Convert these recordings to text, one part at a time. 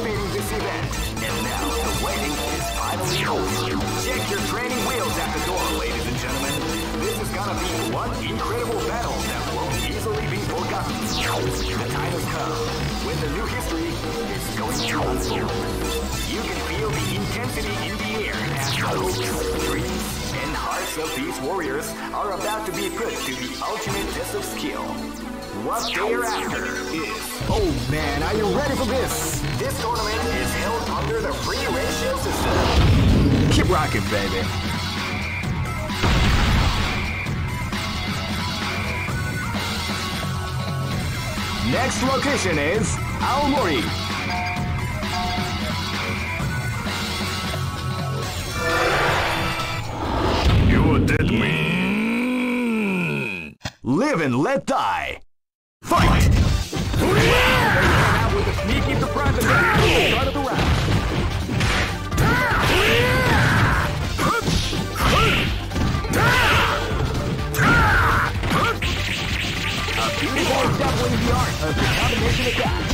eagerly this event, and now the waiting is finally over. Check your training wheels at the door, ladies and gentlemen. This is gonna be one incredible battle that won't easily be forgotten. The time has come when the new history is going to unfold. You can feel the intensity in the air as hopes, dreams, and hearts of these warriors are about to be put to the ultimate test of skill. What they're after is. Oh man, are you ready for this? This tournament is held under the free ratio system. Keep rocking, baby. Next location is Aomori. You're dead man. Live and let die. Fight! Out with a sneaky surprise attack start of the round. A beautiful example in the art of the combination attack.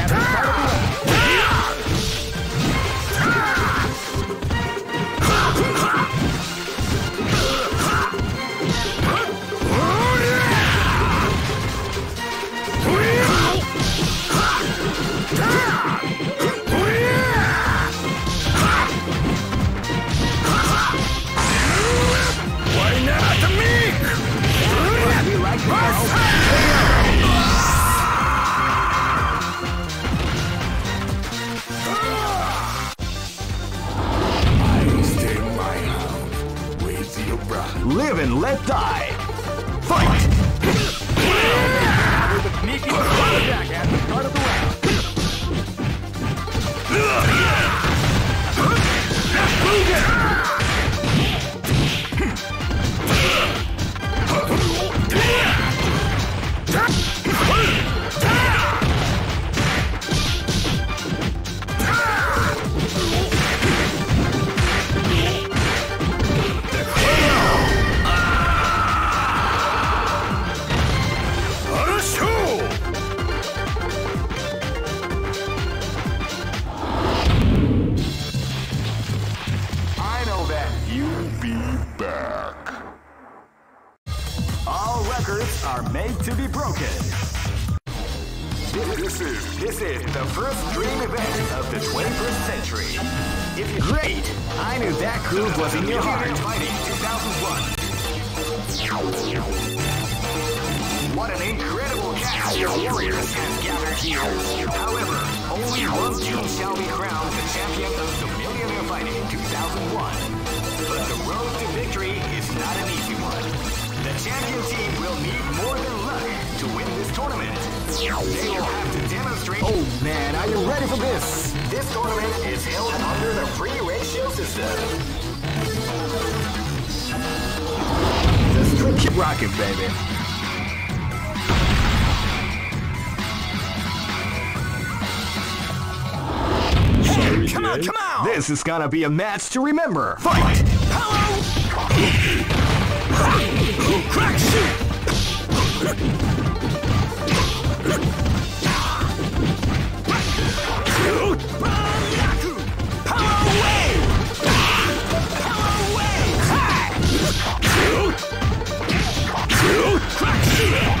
Keep rocking, baby. Come on, come on! This is gonna be a match to remember. Fight! Hello! Crack shoot! Crack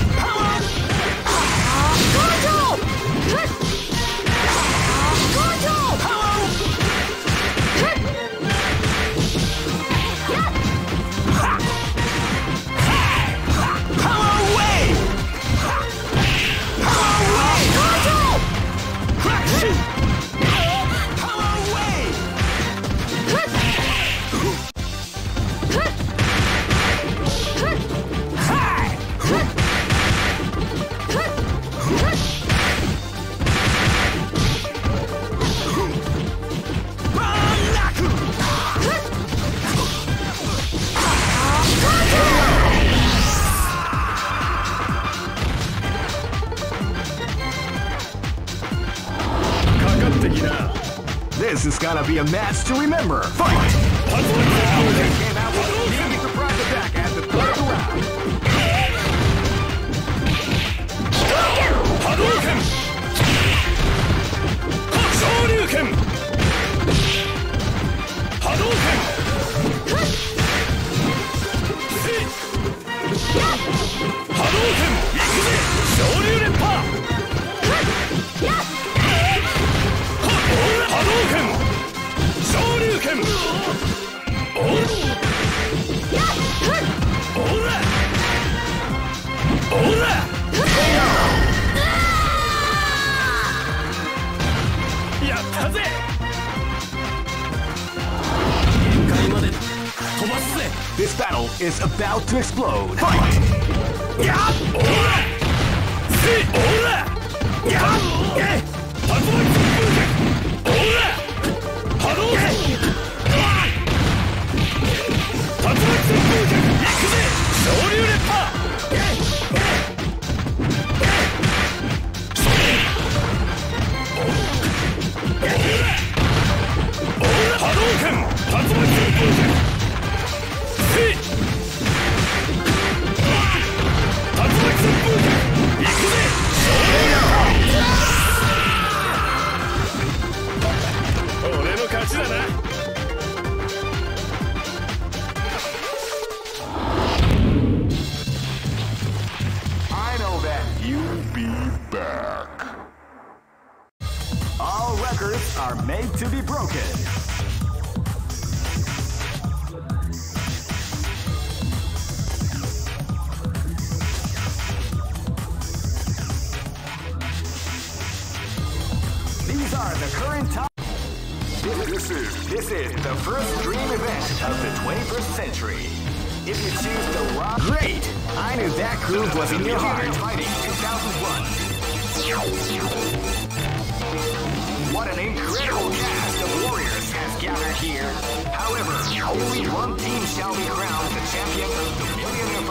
to remember.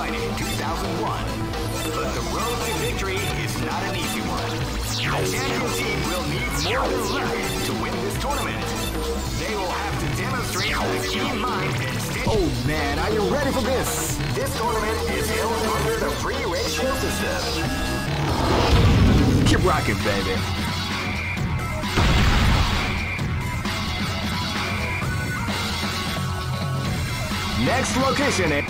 fighting 2001. But the road to victory is not an easy one. The champion team will need more than luck to win this tournament. They will have to demonstrate a keen mind and stay. Oh man, are you ready for this? This tournament is held under the free ratio system. Keep rocking, baby. Next location. Eh?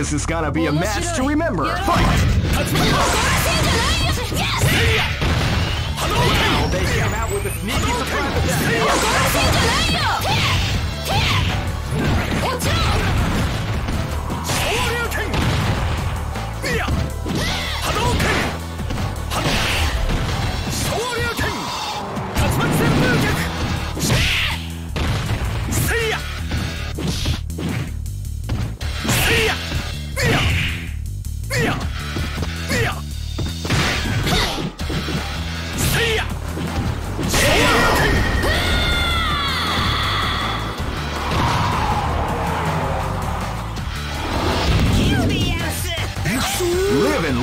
This is gonna be a match to remember. Fight! Now they out with a sneaky surprise.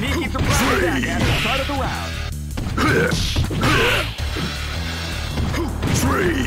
Sneaky surprise attack at the start of the round. Three.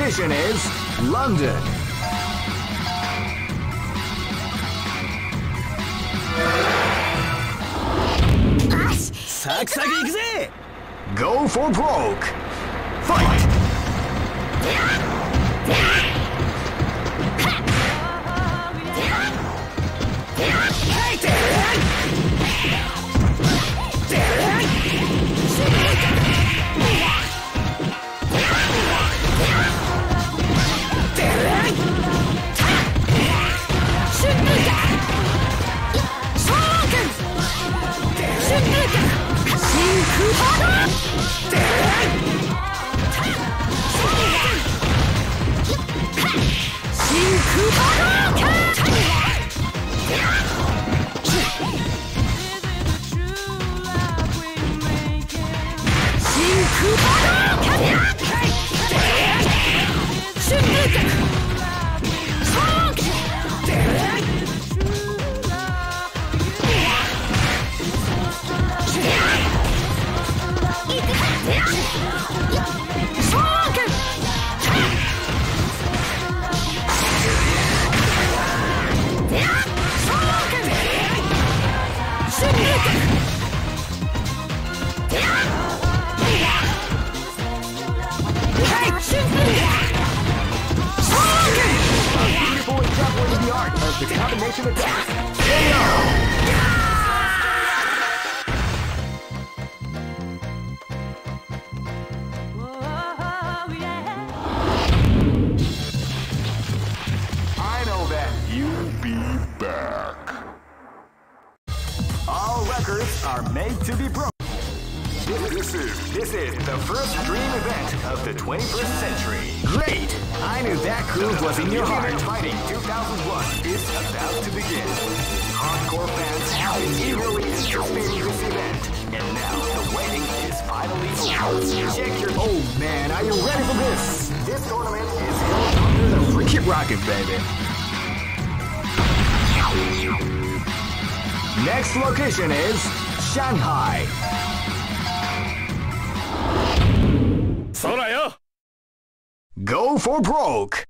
location is London. Go for broke. broke.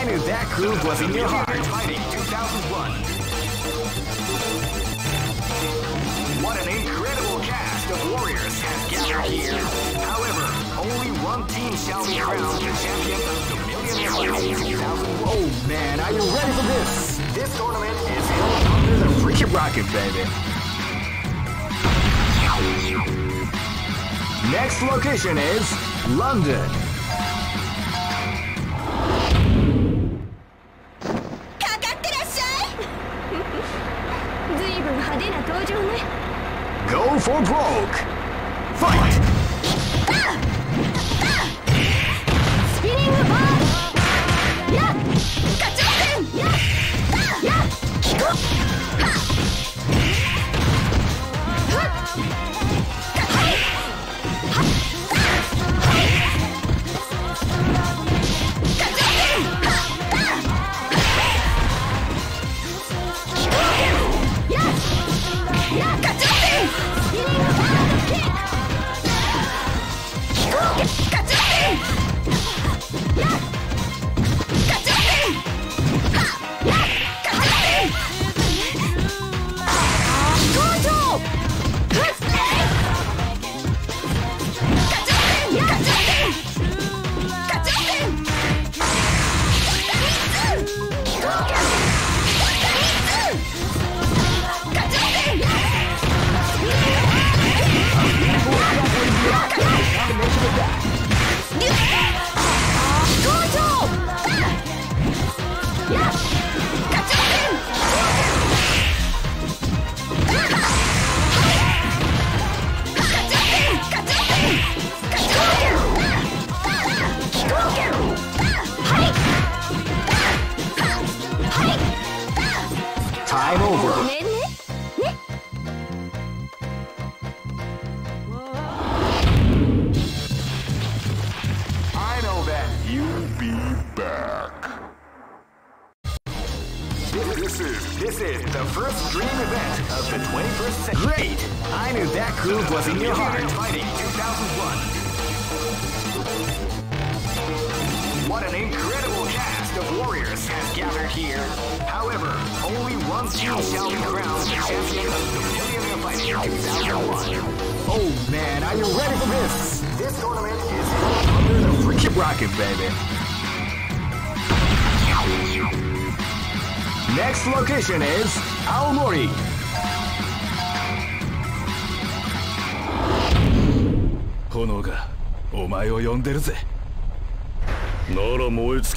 I knew that groove was in your heart. Fighting 2001. What an incredible cast of warriors has gathered here. However, only one team shall be crowned the champion of the Millionaire Fighting 2001. Oh man, are you ready for this? This tournament is held under the freaking rocket, baby. Next location is London.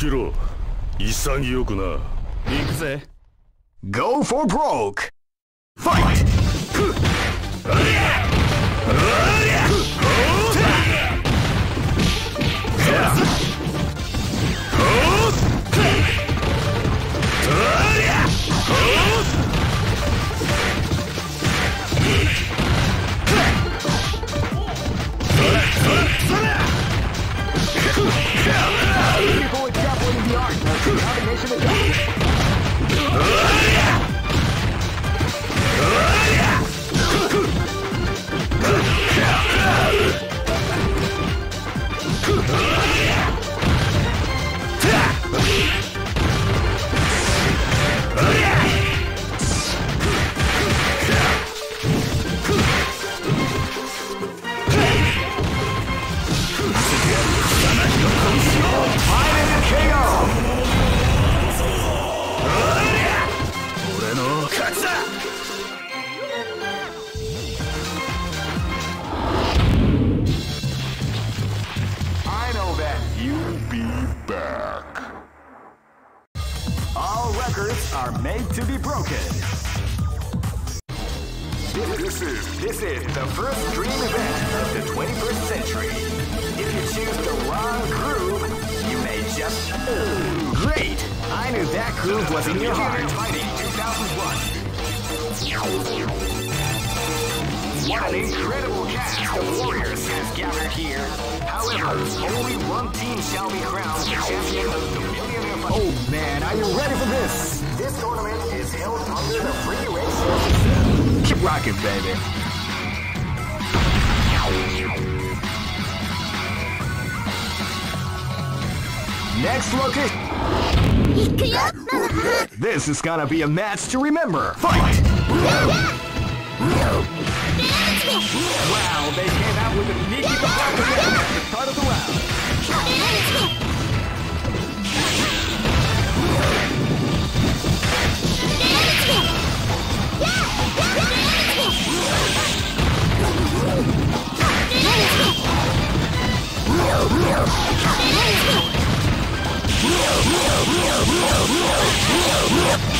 切ろう潔くな行くぜ Go for broke! Fight! Give me is gonna be a match to remember. Fight! Wow, they came out with a sneaky the start of the round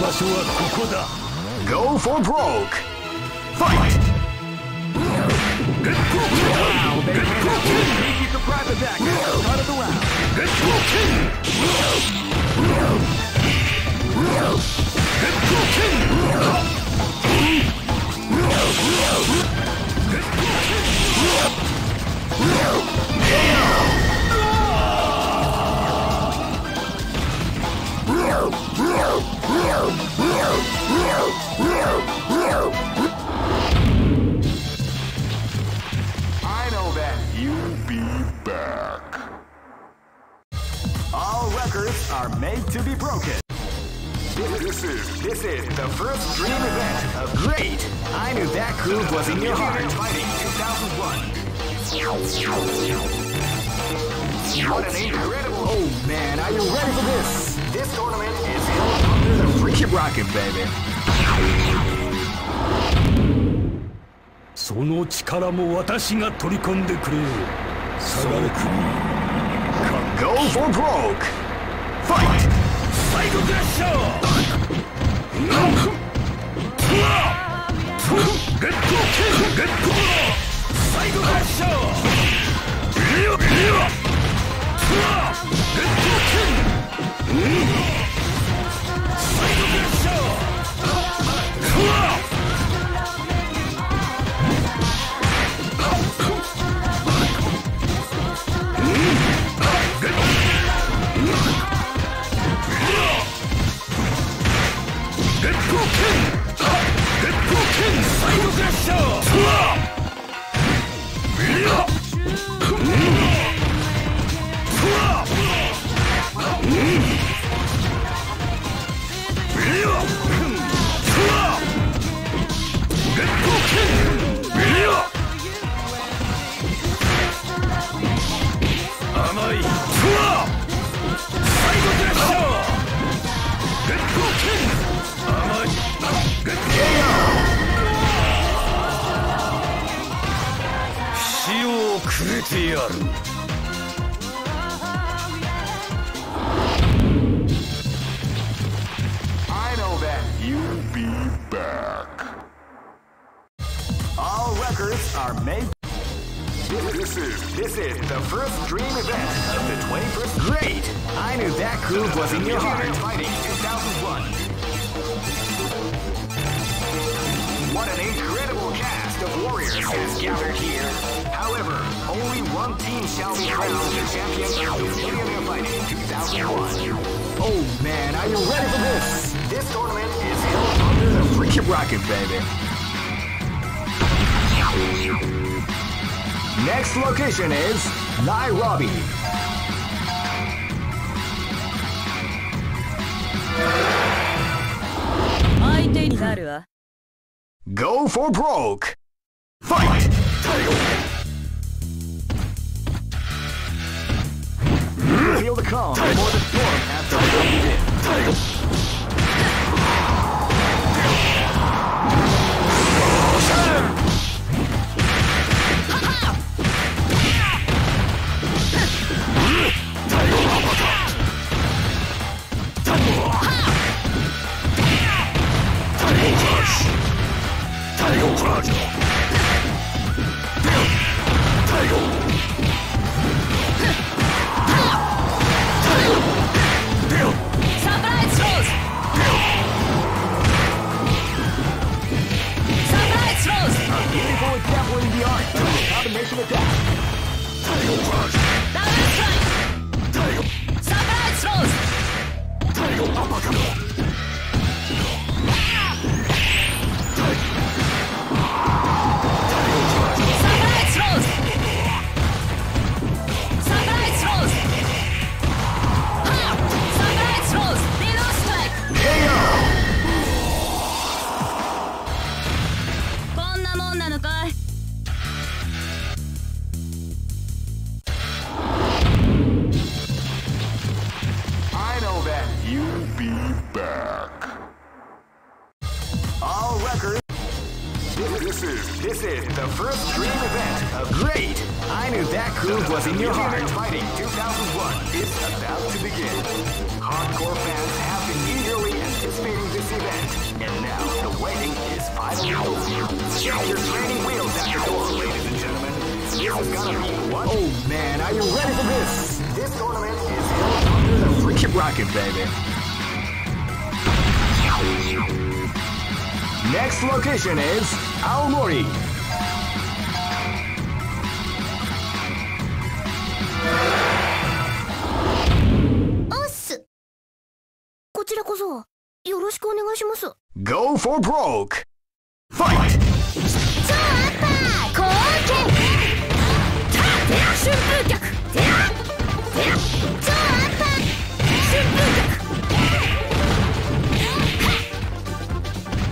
Go for broke! Fight! Wow, I know that you'll be back. All records are made to be broken. This is this is the first dream event of great. I knew that groove was in your heart. Fighting 2001. What an incredible! Oh man, are you ready for this? This tournament Keep rocking, baby. その力も私が取り込んでくれる国 Go for broke! Fight! サイラッシーゲッーゲットサイドクラッシリオリオット Save Nairobi. Go for broke.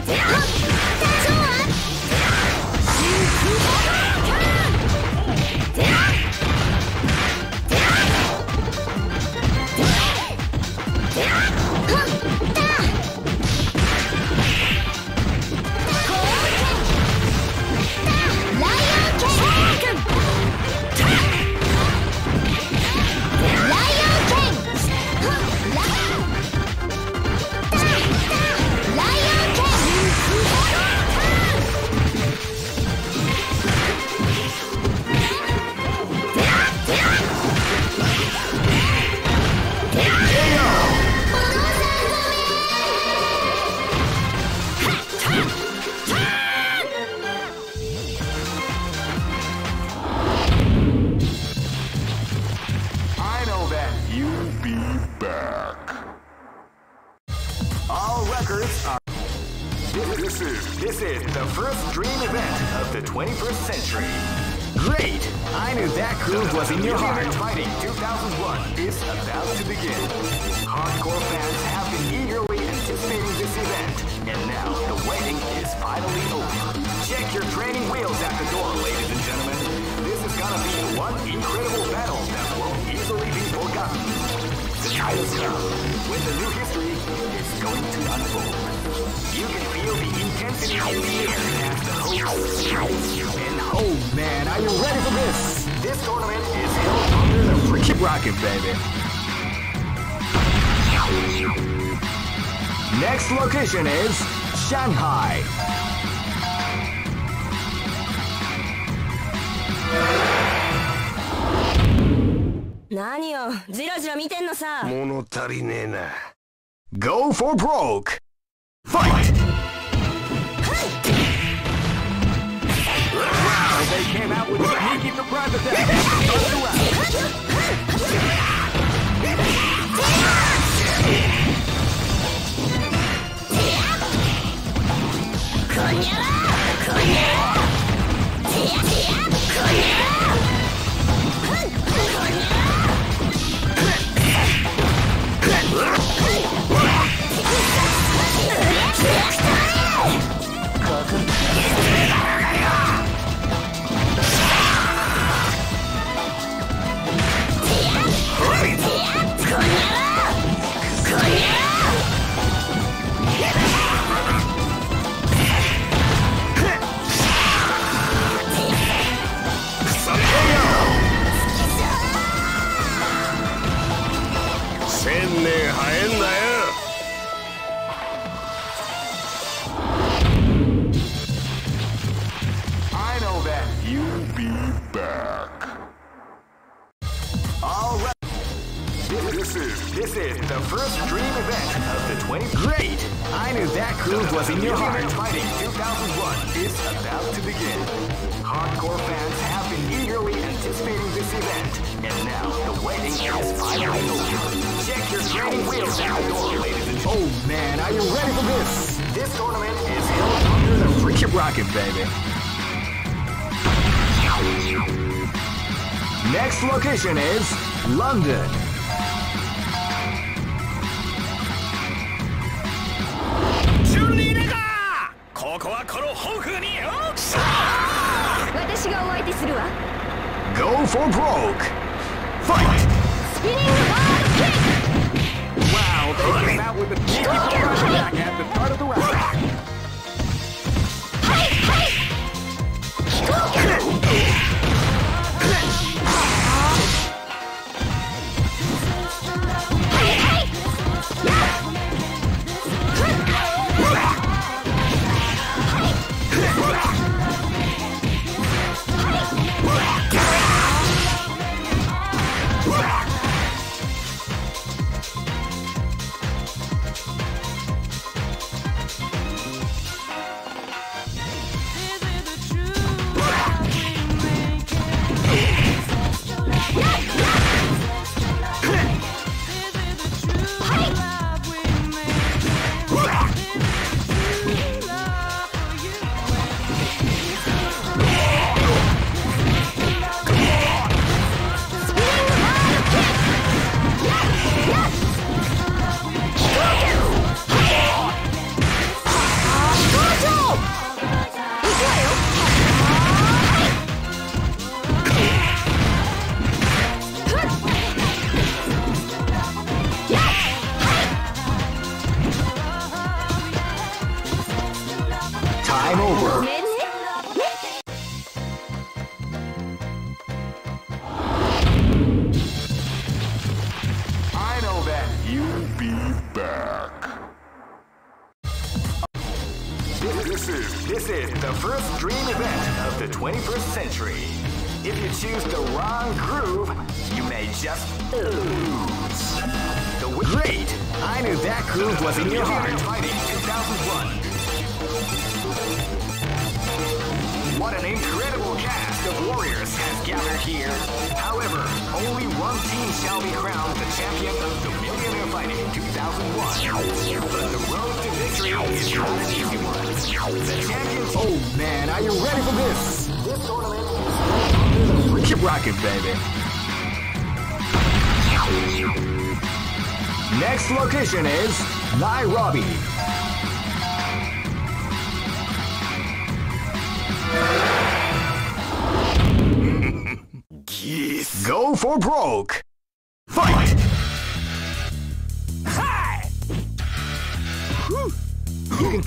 Yeah. Go for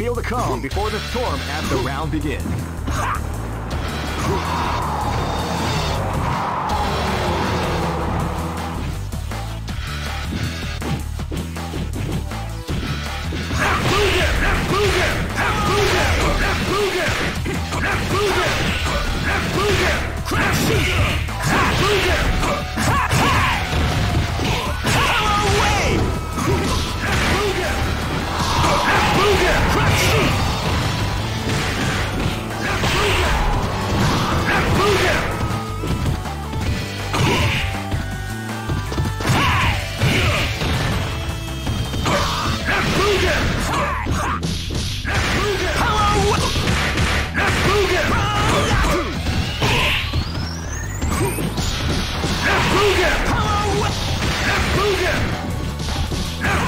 Feel the calm before the storm as the round begins. Crash! Booger! Hello! Booger!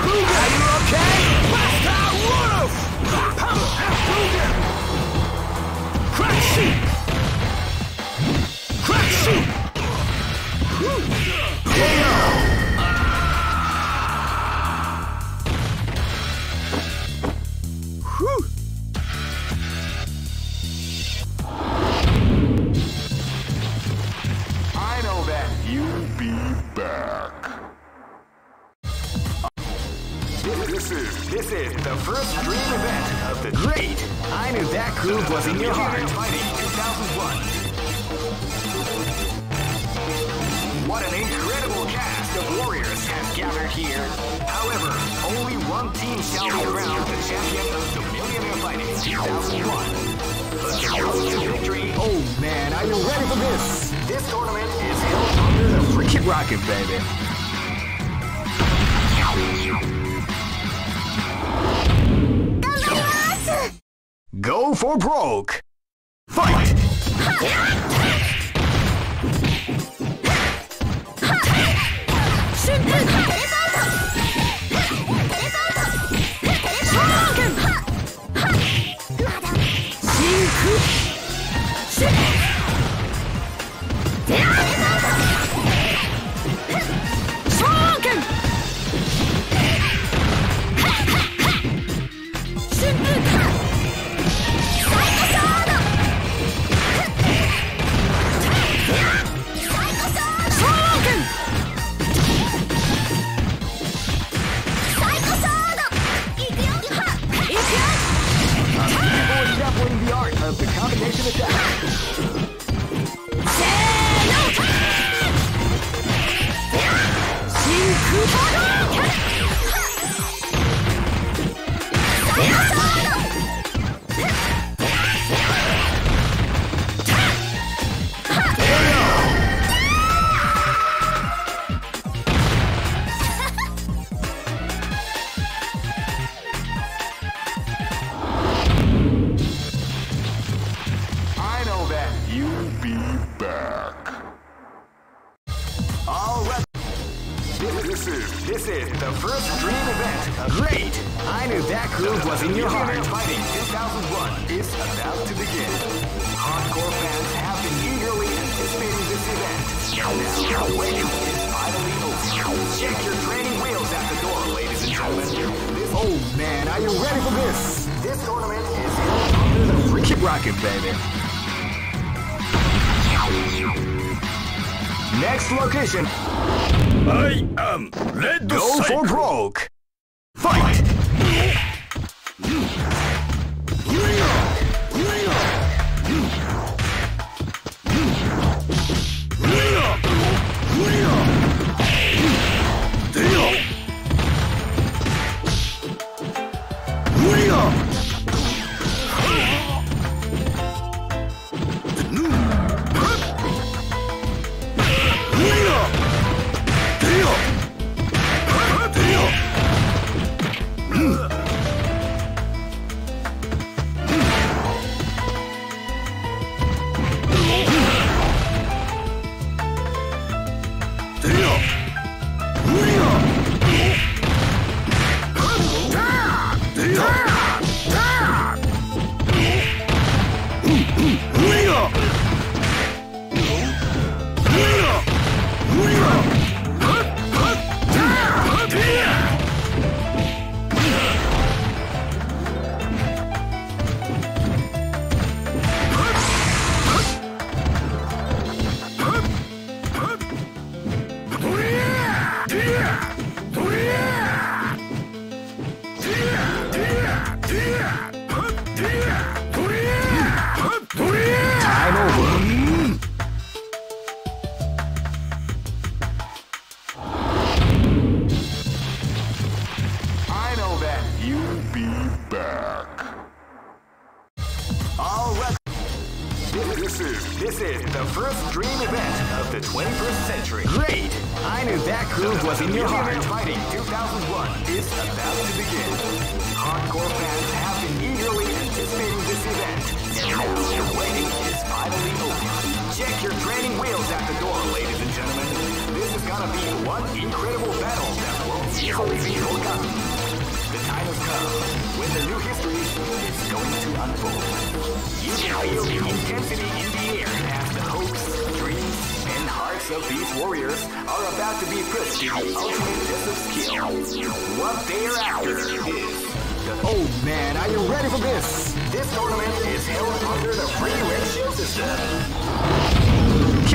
Booger! Hulk! Fight! Fight.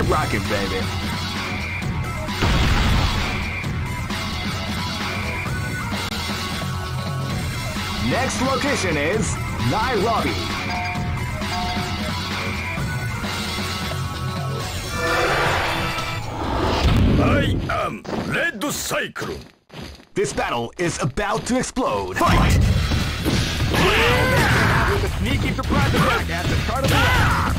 Rocking, baby. Next location is Nairobi. I am Red Cyclone This battle is about to explode. Fight! With a sneaky surprise attack at the start of the round.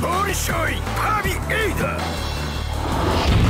Boy, Shine, Party Ada!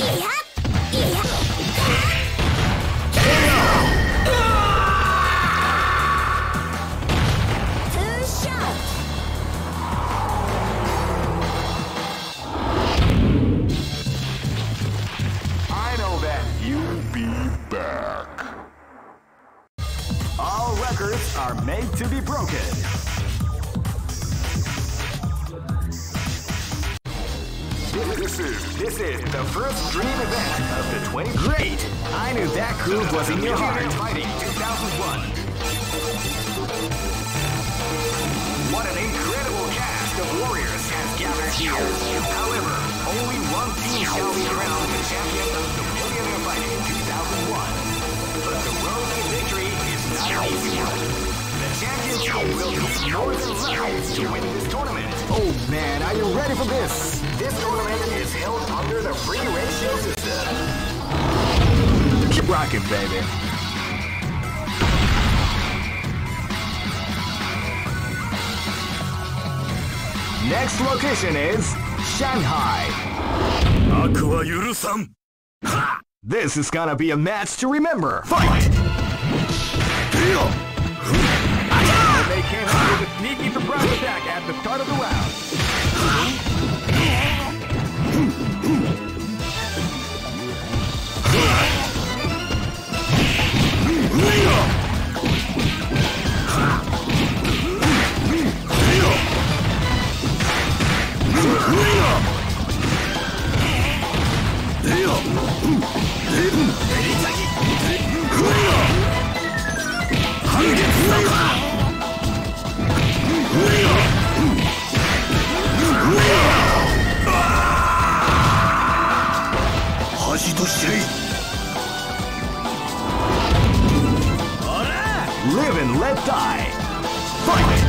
I baby. Next location is Shanghai. Aqua Yurusan. This is gonna be a match to remember. Fight! They sneaky surprise attack at the start of the round. 恥と知れ。い let die. Fight!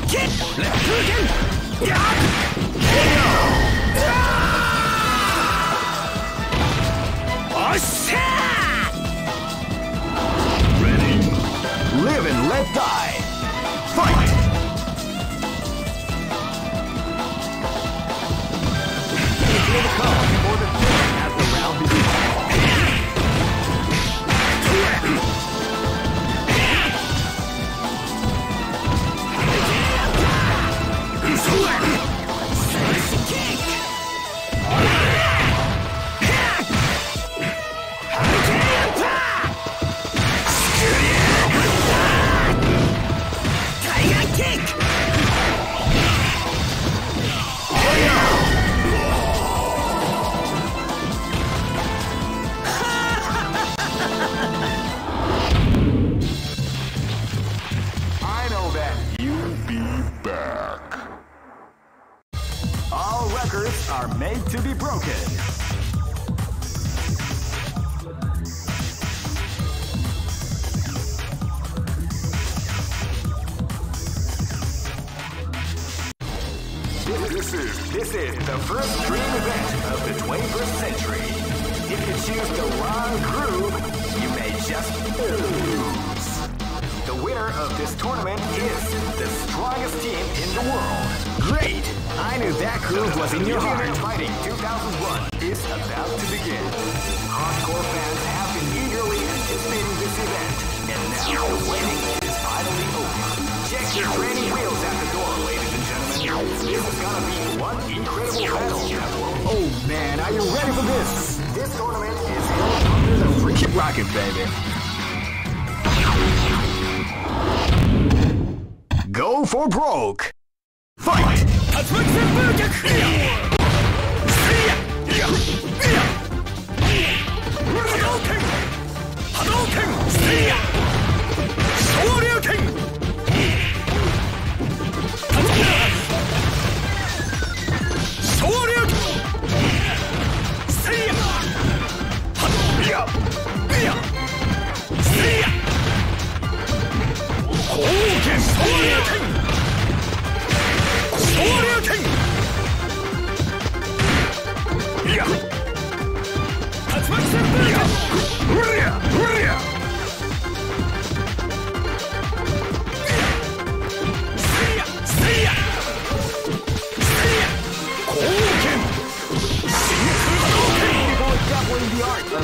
Let's do it again! Yeah! Oshia! Ready? Live and let die!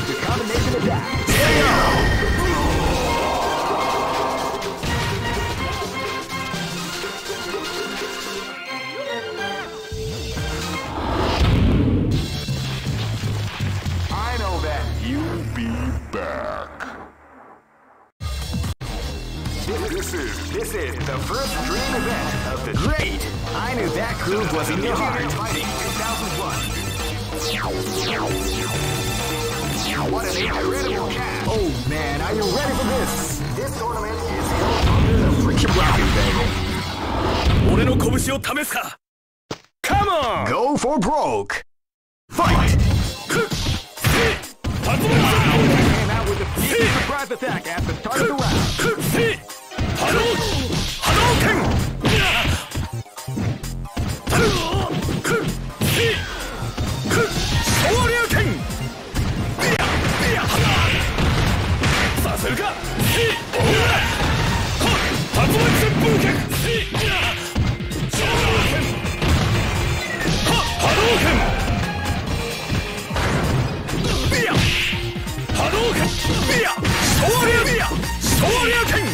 to come を試すか Come on! Go for broke! Fight! Came out with a surprise attack at the start of the round. 昇竜拳！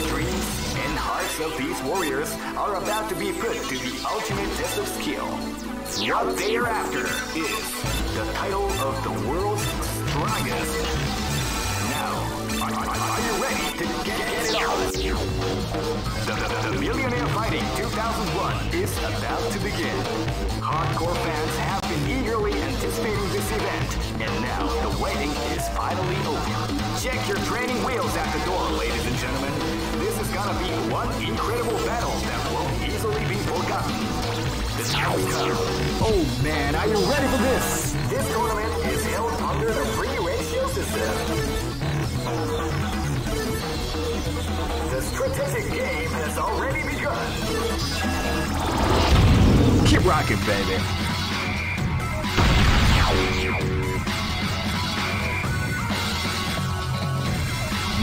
of these warriors are about to be put to the ultimate test of skill. What they are after is the title of the world's strongest. Now, are, are- are you ready to get, get it on? The, the, the Millionaire Fighting 2001 is about to begin. Hardcore fans have been eagerly anticipating this event, and now the waiting is finally over. Check your training wheels at the door, ladies gonna be one incredible battle that won't easily be forgotten. The time. Oh man, are you ready for this? This tournament is held under the free ratio system. The strategic game has already begun. Keep rocking, baby.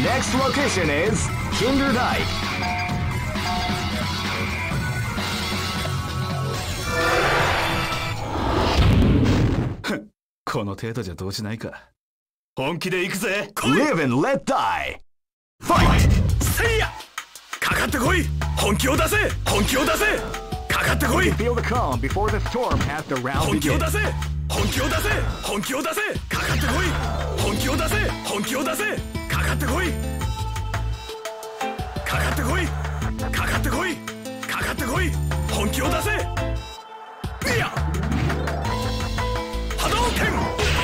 Next location is Kinder Dyke. この程度じゃどうしないか。本気でいくぜ。Live and let die. せいや。かかってこい。本気を出せ。本気を出せ。かかってこい。本気を出せ。本気を出せ。かかってこい。本気を出せ。本気を出せ。かかってこい。かかってこい。かかってこい。かかってこい。本気を出せ。いや。波動拳。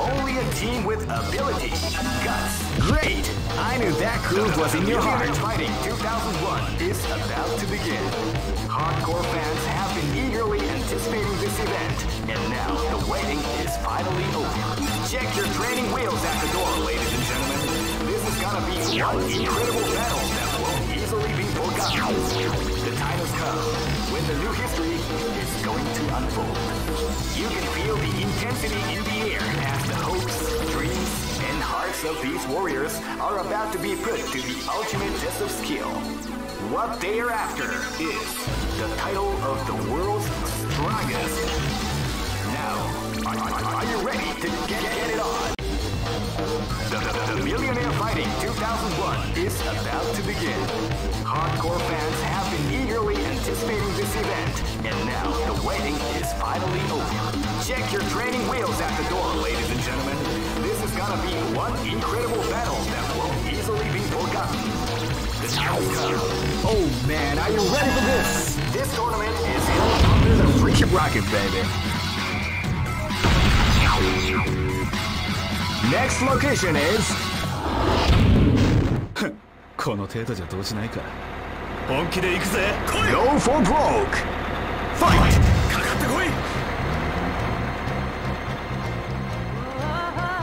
Only a team with ability, guts. Great! I knew that groove was in your heart. Fighting 2001 is about to begin. Hardcore fans have been eagerly anticipating this event, and now the waiting is finally over. Check your training wheels at the door, ladies and gentlemen. This is gonna be one incredible battle that won't easily be forgotten. When the new history is going to unfold. You can feel the intensity in the air as the hopes, dreams, and hearts of these warriors are about to be put to the ultimate test of skill. What they are after is the title of the world's strongest. Now, are, are- are you ready to get, get it on? The, the, the Millionaire Fighting 2001 is about to begin. Hardcore fans have been eagerly anticipating this event, and now the waiting is finally over. Check your training wheels at the door, ladies and gentlemen. This is gonna be one incredible battle that won't easily be forgotten. The come. Oh man, are you ready for this? This tournament is held under the free Keep rocking, baby. Next location is この程度じゃ動じないか本気で行くぜ。来い。Go for Broke. Fight! かかってこい。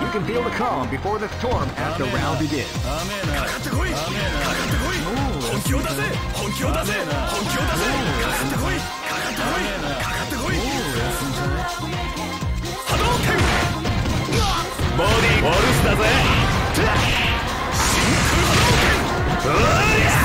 You can feel the calm before the storm as the round begins. かかってこい。かかってこい。本気を出せ。本気を出せ。本気を出せ。かかってこい。かかってこい。かかってこい。波動拳。ボディボルスだぜお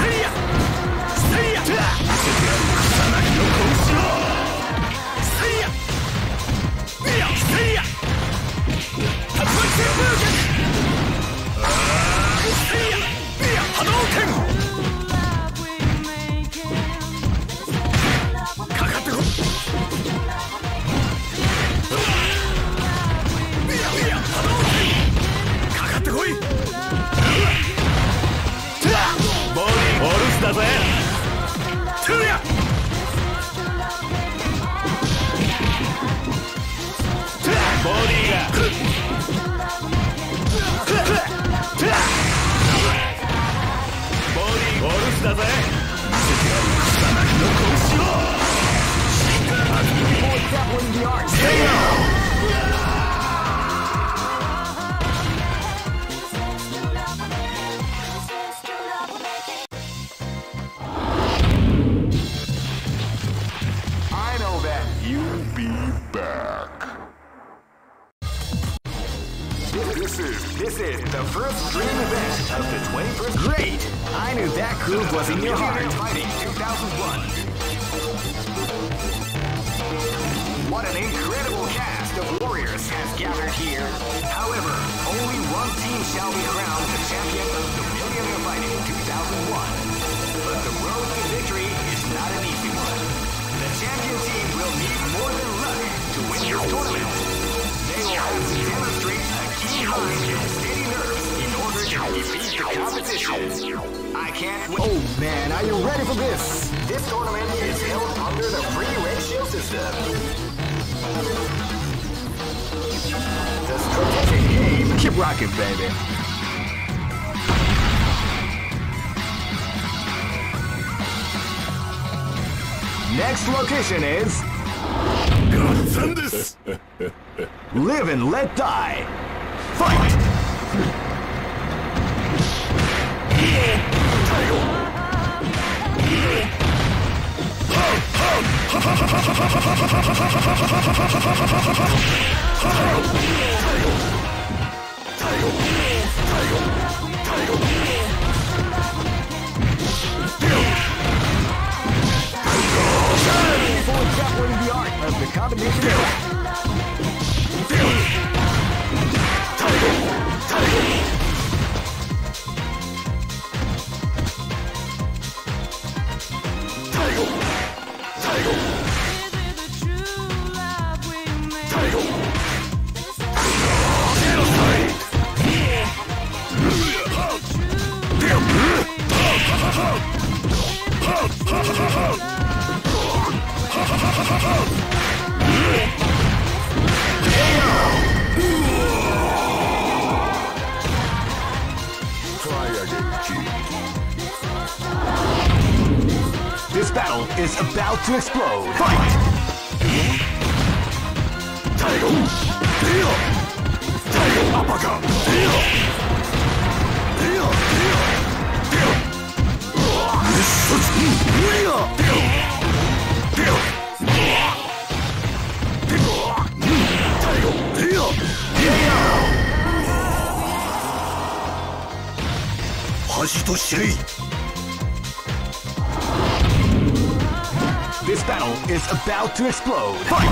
about to explode.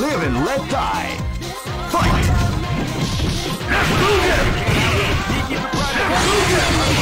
Live and let die. Fight! Let's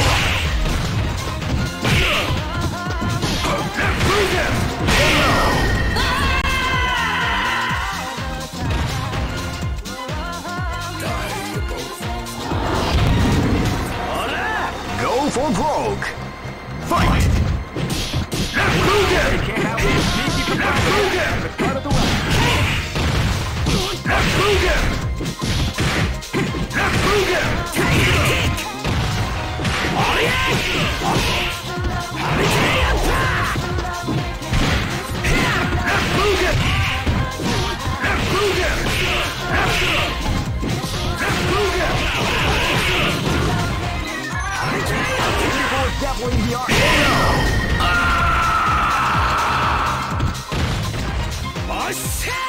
Shit!